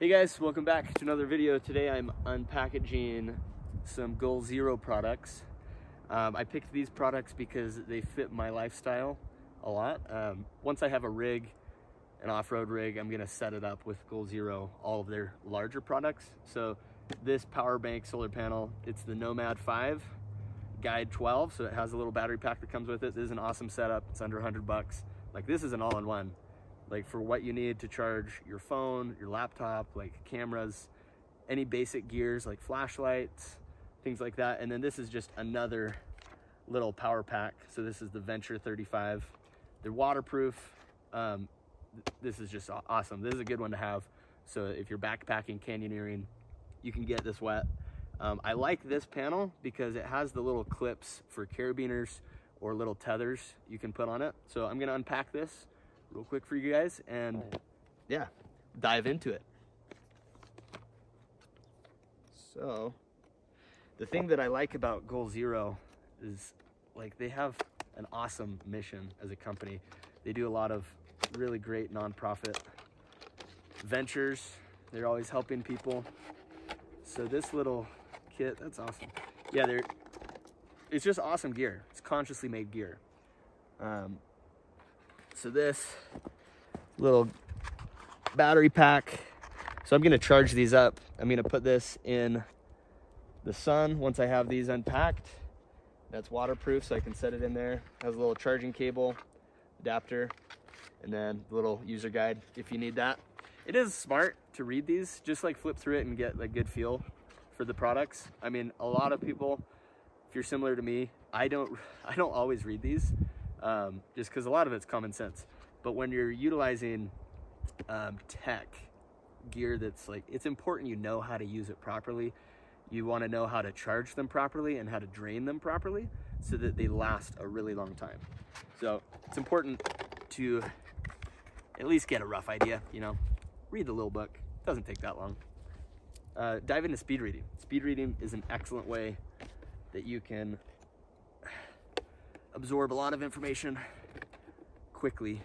guys, welcome back to another video. Today I'm unpackaging some Goal Zero products. Um, I picked these products because they fit my lifestyle a lot. Um, once I have a rig, an off-road rig, I'm gonna set it up with Goal Zero, all of their larger products. So this power bank solar panel, it's the Nomad 5 Guide 12, so it has a little battery pack that comes with it. This is an awesome setup, it's under 100 bucks. Like this is an all-in-one like for what you need to charge your phone, your laptop, like cameras, any basic gears like flashlights, things like that. And then this is just another little power pack. So this is the Venture 35. They're waterproof. Um, this is just awesome. This is a good one to have. So if you're backpacking, canyoneering, you can get this wet. Um, I like this panel because it has the little clips for carabiners or little tethers you can put on it. So I'm gonna unpack this real quick for you guys and yeah, dive into it. So, the thing that I like about Goal Zero is like they have an awesome mission as a company. They do a lot of really great nonprofit ventures. They're always helping people. So this little kit, that's awesome. Yeah, they're it's just awesome gear. It's consciously made gear. Um, so this little battery pack. So I'm gonna charge these up. I'm gonna put this in the sun once I have these unpacked. That's waterproof, so I can set it in there. Has a little charging cable, adapter, and then the little user guide if you need that. It is smart to read these, just like flip through it and get a good feel for the products. I mean, a lot of people, if you're similar to me, I don't, I don't always read these um, just because a lot of it's common sense. But when you're utilizing um, tech gear that's like, it's important you know how to use it properly. You want to know how to charge them properly and how to drain them properly so that they last a really long time. So it's important to at least get a rough idea, you know, read the little book. It doesn't take that long. Uh, dive into speed reading. Speed reading is an excellent way that you can absorb a lot of information quickly.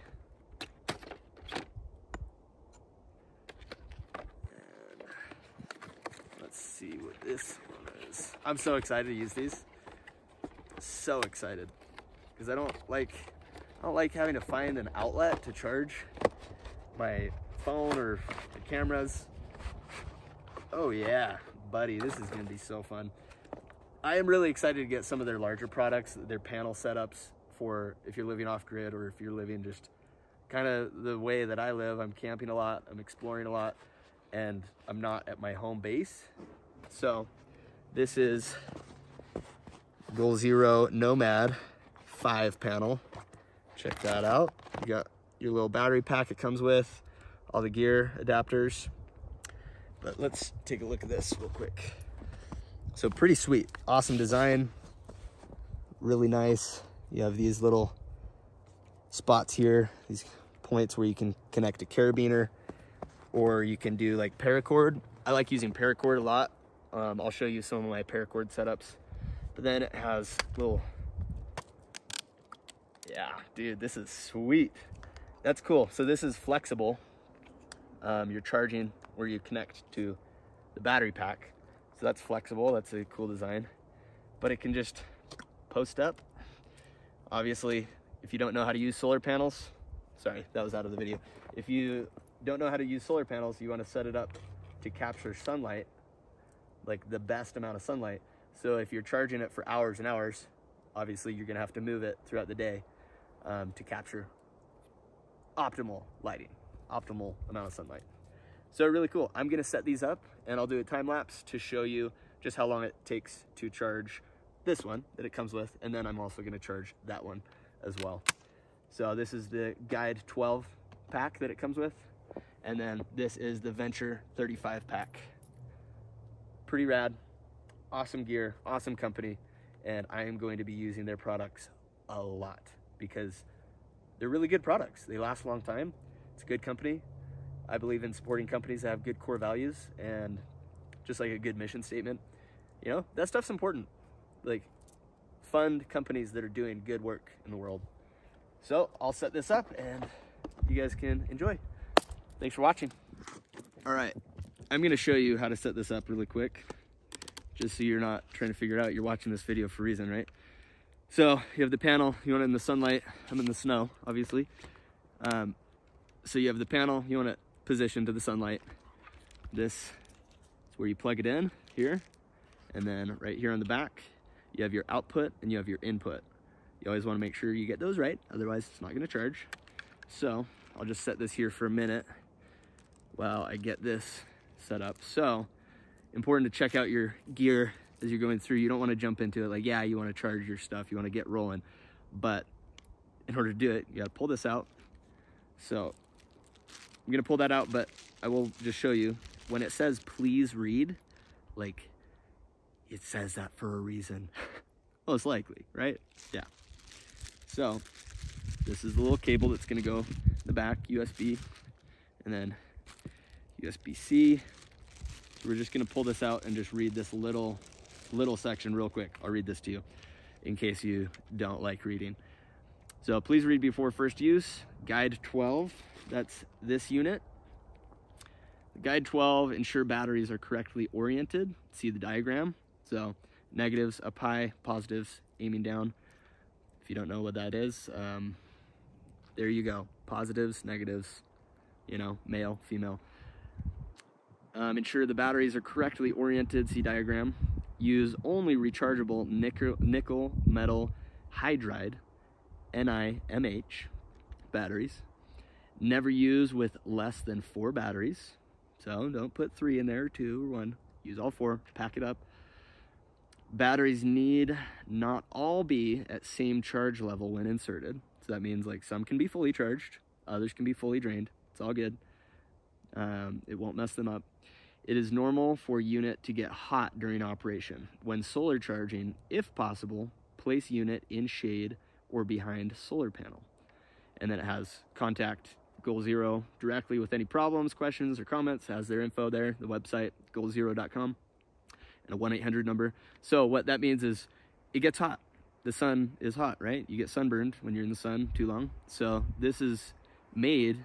And let's see what this one is. I'm so excited to use these. So excited. Because I don't like I don't like having to find an outlet to charge my phone or the cameras. Oh yeah, buddy, this is gonna be so fun. I am really excited to get some of their larger products, their panel setups for if you're living off grid or if you're living just kind of the way that I live. I'm camping a lot, I'm exploring a lot, and I'm not at my home base. So this is Goal Zero Nomad 5 panel. Check that out. You got your little battery pack it comes with, all the gear adapters. But let's take a look at this real quick. So pretty sweet, awesome design, really nice. You have these little spots here, these points where you can connect a carabiner or you can do like paracord. I like using paracord a lot. Um, I'll show you some of my paracord setups. But then it has little, yeah, dude, this is sweet. That's cool. So this is flexible. Um, you're charging where you connect to the battery pack. So that's flexible, that's a cool design. But it can just post up. Obviously, if you don't know how to use solar panels, sorry, that was out of the video. If you don't know how to use solar panels, you wanna set it up to capture sunlight, like the best amount of sunlight. So if you're charging it for hours and hours, obviously you're gonna have to move it throughout the day um, to capture optimal lighting, optimal amount of sunlight. So really cool. I'm gonna set these up and I'll do a time lapse to show you just how long it takes to charge this one that it comes with. And then I'm also gonna charge that one as well. So this is the Guide 12 pack that it comes with. And then this is the Venture 35 pack. Pretty rad, awesome gear, awesome company. And I am going to be using their products a lot because they're really good products. They last a long time. It's a good company. I believe in supporting companies that have good core values and just like a good mission statement. You know, that stuff's important. Like, fund companies that are doing good work in the world. So I'll set this up and you guys can enjoy. Thanks for watching. All right, I'm gonna show you how to set this up really quick, just so you're not trying to figure it out. You're watching this video for a reason, right? So you have the panel, you want it in the sunlight. I'm in the snow, obviously. Um, so you have the panel, you want it positioned to the sunlight. This is where you plug it in here. And then right here on the back, you have your output and you have your input. You always wanna make sure you get those right, otherwise it's not gonna charge. So I'll just set this here for a minute while I get this set up. So important to check out your gear as you're going through. You don't want to jump into it like, yeah, you want to charge your stuff, you want to get rolling. But in order to do it, you got to pull this out. So I'm to pull that out, but I will just show you when it says please read, like it says that for a reason. Most likely, right? Yeah. So this is the little cable that's to go the back, USB, and then USB-C. We're just gonna pull this out and just read this little, little section real quick. I'll read this to you in case you don't like reading. So please read before first use, guide 12, that's this unit. Guide 12, ensure batteries are correctly oriented. See the diagram. So negatives up high, positives aiming down. If you don't know what that is, um, there you go. Positives, negatives, you know, male, female. Um, ensure the batteries are correctly oriented, see diagram. Use only rechargeable nickel, nickel metal hydride, NIMH, batteries. Never use with less than four batteries. So don't put three in there, two or one. Use all four, pack it up. Batteries need not all be at same charge level when inserted. So that means like some can be fully charged, others can be fully drained. It's all good. Um, it won't mess them up. It is normal for unit to get hot during operation. When solar charging, if possible, place unit in shade or behind solar panel. And then it has contact Goal Zero directly with any problems, questions, or comments. It has their info there, the website, goalzero.com, and a 1-800 number. So what that means is it gets hot. The sun is hot, right? You get sunburned when you're in the sun too long. So this is made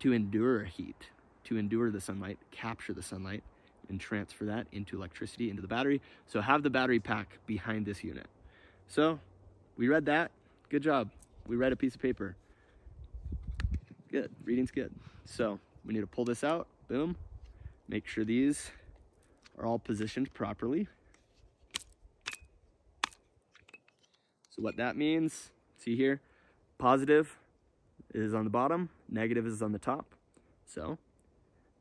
to endure heat to endure the sunlight, capture the sunlight, and transfer that into electricity into the battery. So have the battery pack behind this unit. So we read that. Good job. We read a piece of paper. Good. Reading's good. So we need to pull this out. Boom. Make sure these are all positioned properly. So what that means, see here, positive is on the bottom, negative is on the top. So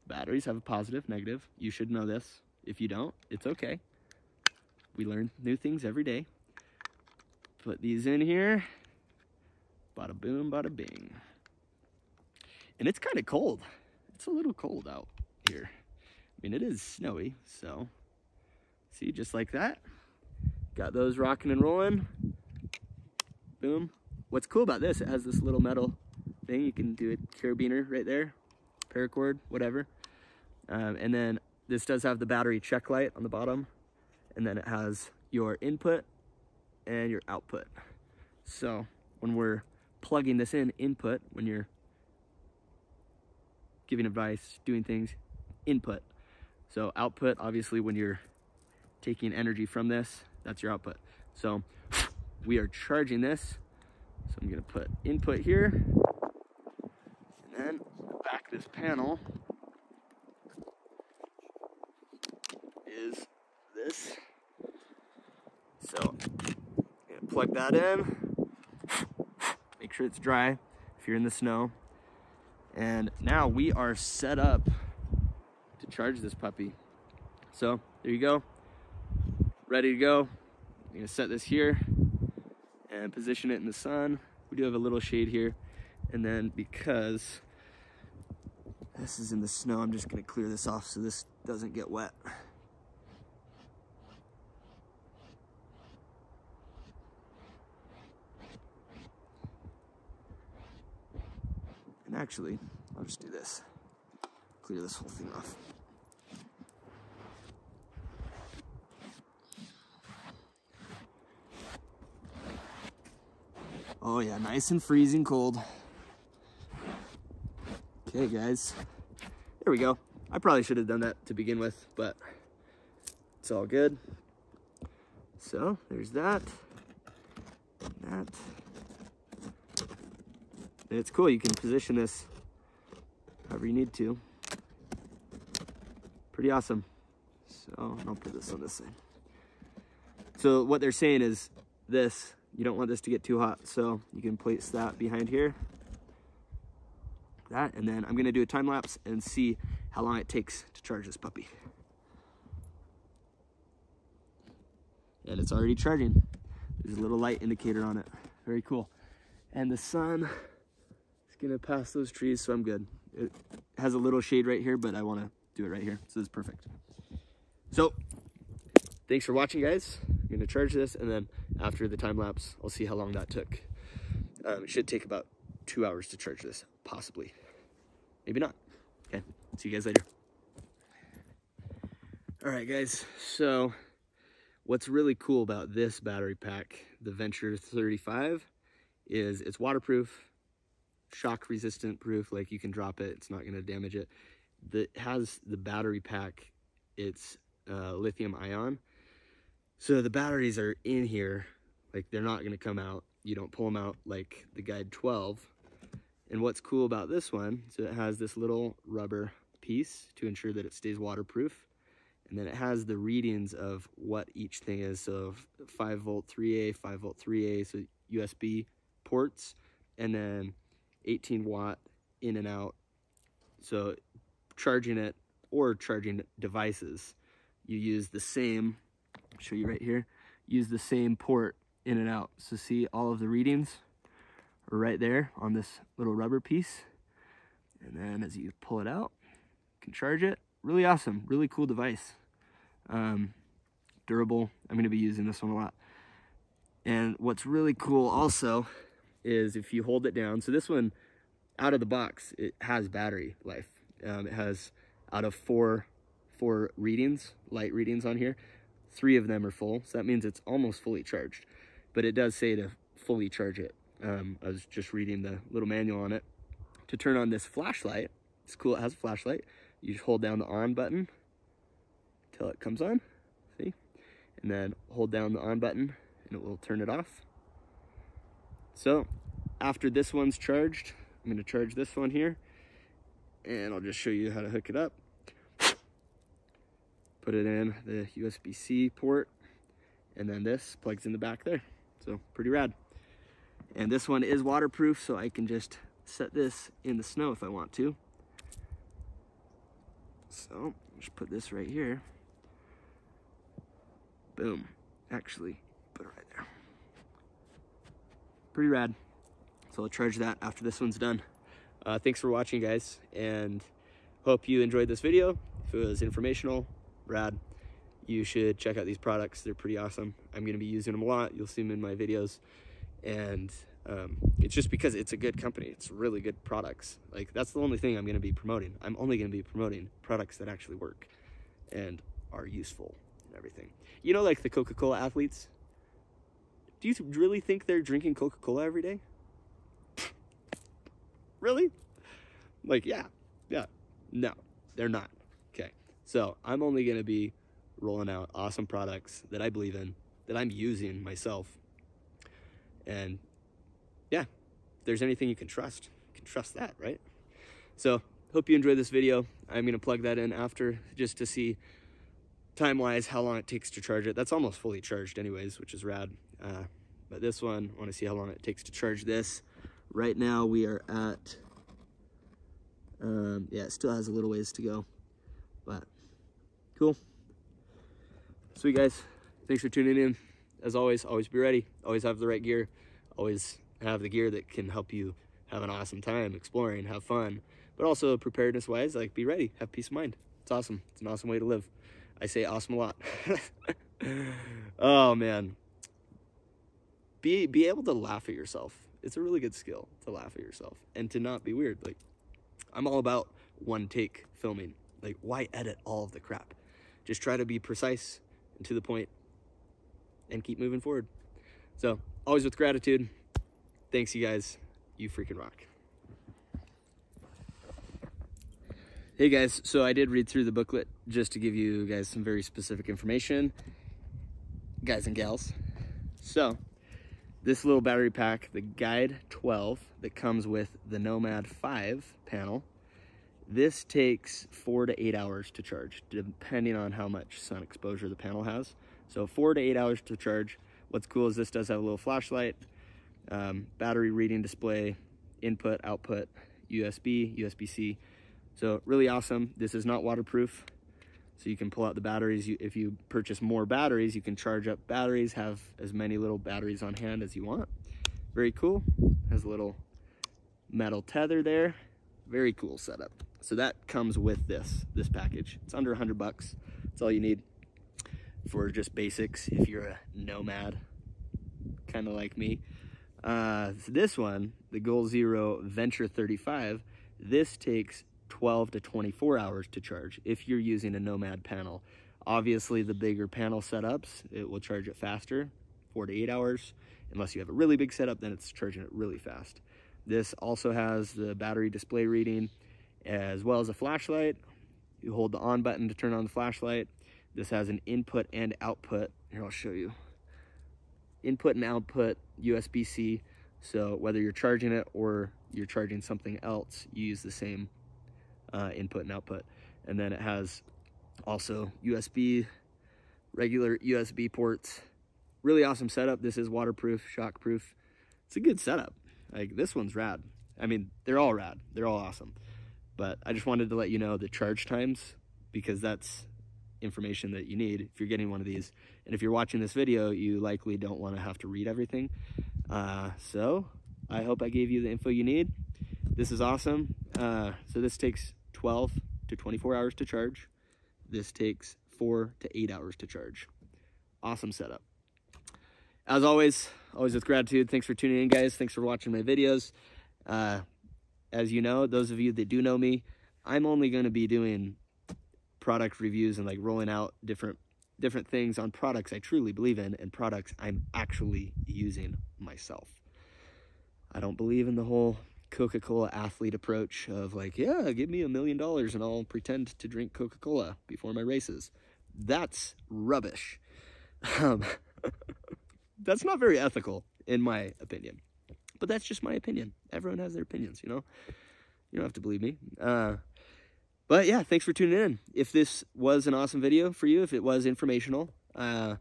Batteries have a positive, negative. You should know this. If you don't, it's okay. We learn new things every day. Put these in here. Bada boom, bada bing. And it's kind of cold. It's a little cold out here. I mean, it is snowy, so see, just like that. Got those rocking and rolling. Boom. What's cool about this, it has this little metal thing. You can do a carabiner right there, paracord, whatever. Um, and then this does have the battery check light on the bottom. And then it has your input and your output. So when we're plugging this in, input, when you're giving advice, doing things, input. So output, obviously when you're taking energy from this, that's your output. So we are charging this. So I'm gonna put input here, and then back this panel is this. So, gonna plug that in. Sure it's dry if you're in the snow. And now we are set up to charge this puppy. So, there you go. Ready to go. I'm gonna set this here and position it in the sun. We do have a little shade here. And then because this is in the snow, I'm just gonna clear this off so this doesn't get wet. Actually, I'll just do this. Clear this whole thing off. Oh yeah, nice and freezing cold. Okay guys, there we go. I probably should have done that to begin with, but it's all good. So there's that, that. And it's cool, you can position this however you need to. Pretty awesome. So I'll put this on this side. So what they're saying is this, you don't want this to get too hot. So you can place that behind here. That, and then I'm gonna do a time lapse and see how long it takes to charge this puppy. And it's already charging. There's a little light indicator on it. Very cool. And the sun gonna pass those trees, so I'm good. It has a little shade right here, but I wanna do it right here, so it's perfect. So, thanks for watching, guys. I'm gonna charge this, and then after the time lapse, I'll see how long that took. Um, it should take about two hours to charge this, possibly. Maybe not. Okay, see you guys later. All right, guys, so what's really cool about this battery pack, the Venture 35, is it's waterproof, shock resistant proof, like you can drop it, it's not gonna damage it. That has the battery pack, it's uh, lithium ion. So the batteries are in here, like they're not gonna come out. You don't pull them out like the Guide 12. And what's cool about this one, so it has this little rubber piece to ensure that it stays waterproof. And then it has the readings of what each thing is. So 5 volt 3A, 5 volt 3A, so USB ports, and then 18 watt in and out. So charging it or charging devices, you use the same, show you right here, use the same port in and out. So see all of the readings are right there on this little rubber piece. And then as you pull it out, you can charge it. Really awesome, really cool device. Um, durable, I'm gonna be using this one a lot. And what's really cool also is if you hold it down, so this one out of the box, it has battery life. Um, it has out of four, four readings, light readings on here, three of them are full. So that means it's almost fully charged, but it does say to fully charge it. Um, I was just reading the little manual on it. To turn on this flashlight, it's cool, it has a flashlight. You just hold down the on button till it comes on, see? And then hold down the on button and it will turn it off. So after this one's charged, I'm gonna charge this one here and I'll just show you how to hook it up. Put it in the USB-C port and then this plugs in the back there. So pretty rad. And this one is waterproof, so I can just set this in the snow if I want to. So just put this right here. Boom. Actually, put it right there. Pretty rad. So I'll charge that after this one's done. Uh, thanks for watching, guys, and hope you enjoyed this video. If it was informational, rad, you should check out these products. They're pretty awesome. I'm going to be using them a lot. You'll see them in my videos. And um, it's just because it's a good company. It's really good products. Like, that's the only thing I'm going to be promoting. I'm only going to be promoting products that actually work and are useful and everything. You know, like the Coca-Cola athletes? Do you really think they're drinking Coca-Cola every day? really? Like, yeah, yeah. No, they're not. Okay. So I'm only going to be rolling out awesome products that I believe in, that I'm using myself. And yeah, if there's anything you can trust, you can trust that, right? So hope you enjoyed this video. I'm going to plug that in after just to see time-wise how long it takes to charge it. That's almost fully charged anyways, which is rad. Uh, but this one, I want to see how long it takes to charge this. Right now we are at, um, yeah, it still has a little ways to go, but cool. Sweet guys, thanks for tuning in. As always, always be ready. Always have the right gear. Always have the gear that can help you have an awesome time exploring, have fun, but also preparedness wise, like be ready, have peace of mind. It's awesome. It's an awesome way to live. I say awesome a lot. oh man. Be be able to laugh at yourself it's a really good skill to laugh at yourself and to not be weird. Like, I'm all about one take filming. Like, why edit all of the crap? Just try to be precise and to the point and keep moving forward. So, always with gratitude. Thanks, you guys. You freaking rock. Hey guys, so I did read through the booklet just to give you guys some very specific information, guys and gals. So, this little battery pack, the Guide 12 that comes with the Nomad 5 panel, this takes four to eight hours to charge, depending on how much sun exposure the panel has. So four to eight hours to charge. What's cool is this does have a little flashlight, um, battery reading display, input, output, USB, USB-C. So really awesome. This is not waterproof. So you can pull out the batteries. if you purchase more batteries, you can charge up batteries, have as many little batteries on hand as you want. Very cool. Has a little metal tether there. Very cool setup. So that comes with this, this package. It's under 100 bucks. That's all you need for just basics if you're a nomad, kind of like me. Uh, this one, the Goal Zero Venture 35, this takes 12 to 24 hours to charge if you're using a Nomad panel. Obviously, the bigger panel setups, it will charge it faster, four to eight hours. Unless you have a really big setup, then it's charging it really fast. This also has the battery display reading as well as a flashlight. You hold the on button to turn on the flashlight. This has an input and output. Here, I'll show you. Input and output USB-C. So whether you're charging it or you're charging something else, you use the same uh, input and output. And then it has also USB, regular USB ports. Really awesome setup. This is waterproof, shockproof. It's a good setup. Like this one's rad. I mean, they're all rad. They're all awesome. But I just wanted to let you know the charge times because that's information that you need if you're getting one of these. And if you're watching this video, you likely don't want to have to read everything. Uh, so I hope I gave you the info you need. This is awesome. Uh, so this takes 12 to 24 hours to charge. This takes four to eight hours to charge. Awesome setup. As always, always with gratitude. Thanks for tuning in, guys. Thanks for watching my videos. Uh, as you know, those of you that do know me, I'm only going to be doing product reviews and like rolling out different different things on products I truly believe in and products I'm actually using myself. I don't believe in the whole Coca-Cola athlete approach of like, yeah, give me a million dollars and I'll pretend to drink Coca-Cola before my races. That's rubbish. Um, that's not very ethical, in my opinion. But that's just my opinion. Everyone has their opinions, you know? You don't have to believe me. Uh, but yeah, thanks for tuning in. If this was an awesome video for you, if it was informational, uh,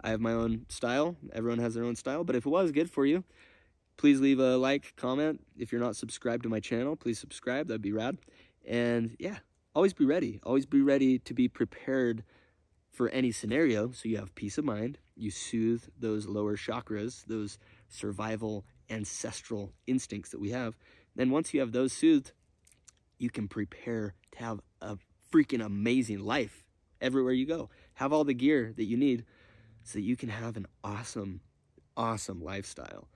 I have my own style. Everyone has their own style. But if it was good for you, please leave a like, comment. If you're not subscribed to my channel, please subscribe. That'd be rad. And yeah, always be ready. Always be ready to be prepared for any scenario so you have peace of mind. You soothe those lower chakras, those survival ancestral instincts that we have. Then once you have those soothed, you can prepare to have a freaking amazing life everywhere you go. Have all the gear that you need so that you can have an awesome, awesome lifestyle.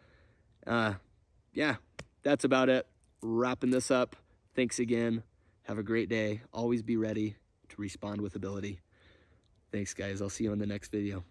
Uh, yeah, that's about it. Wrapping this up. Thanks again. Have a great day. Always be ready to respond with ability. Thanks, guys. I'll see you in the next video.